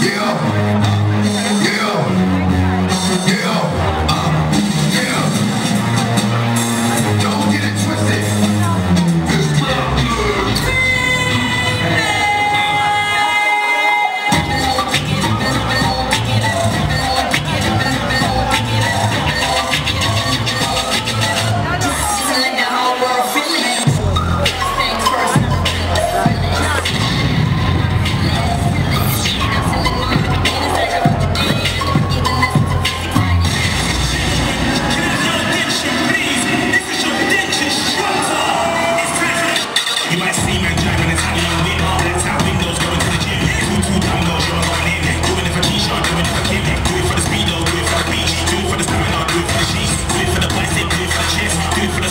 Yeah. Do it for the